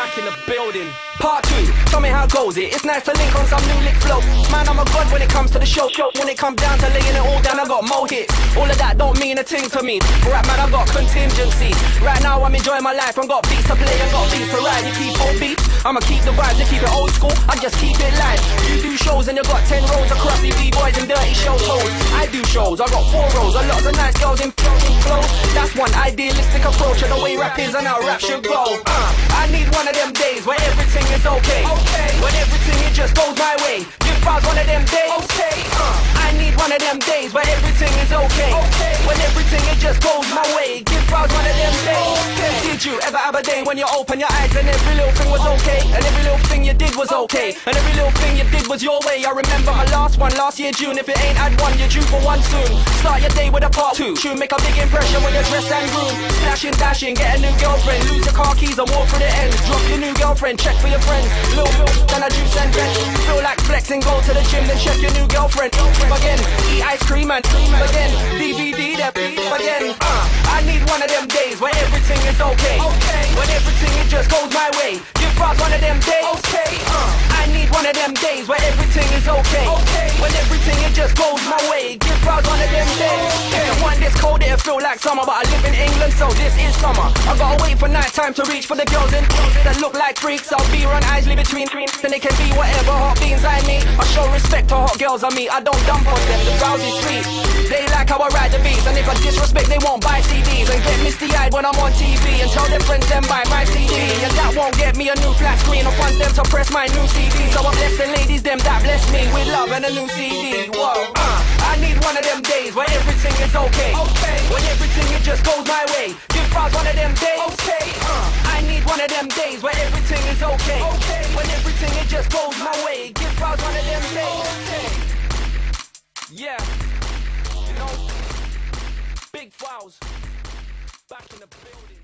back in the building. Part two, tell me how goes it. It's nice to link on some new lick flow. Man, I'm a god when it comes to the show. When it comes down to laying it all down, I got more hits. All of that don't mean a thing to me. Right, man, I got contingencies. Right now, I'm enjoying my life. I got beats to play, I got beats to ride. You keep on beats, I'ma keep the vibes, you keep it old school. I just keep it live. You do shows and you got ten rows across the B-boys and dirty show holes. I do shows, I got four rows, a lot of nice girls in flow. That's one idealistic approach of the way rap is and how rap should go. Uh, one of them days where everything is okay. okay. When everything it just goes my way. Give Frost one of them days. Okay. Uh, I need one of them days where everything is okay. okay. When everything it just goes you a day when you open your eyes and every little thing was okay? And every little thing you did was okay. And every little thing you did was your way. I remember my last one last year June. If it ain't had one, you're due for one soon. Start your day with a part two. Should make a big impression when you're dressed and groomed. Splashing, dashing, get a new girlfriend. Lose your car keys and walk through the ends. Drop your new girlfriend, check for your friends. Little milk, then a juice and veg. Feel like flexing, go to the gym, then check your new girlfriend. Again, eat ice cream and again, DVD that beat again. I need one of them days where everything is okay. Okay. When everything it just goes my way. Give Ross one of them days. Okay. Uh, I need one of them days where everything is okay. When everything it just goes my way. Give Ross one of them days. If you want this cold, it'll feel like summer, but I live in England, so this is summer. I gotta wait for night time to reach for the girls in that look like freaks. I'll be run Isley between then they can be whatever hot beans I need. I show respect girls I meet. I don't dump on them. The is sweet. They like how I ride the beats, and if I disrespect, they won't buy CDs and get misty eyed when I'm on TV and tell their friends them buy my CD. And that won't get me a new flat screen. or want them to press my new CD. So I bless the ladies, them that bless me with love and a new CD. Whoa. Uh, I need one of them days where everything is okay. okay. When everything it just goes my way. Give Frost one of them days. Okay. Uh, I need one of them days where everything is okay. okay. When everything it just goes my way. Yeah, you know, big files back in the building.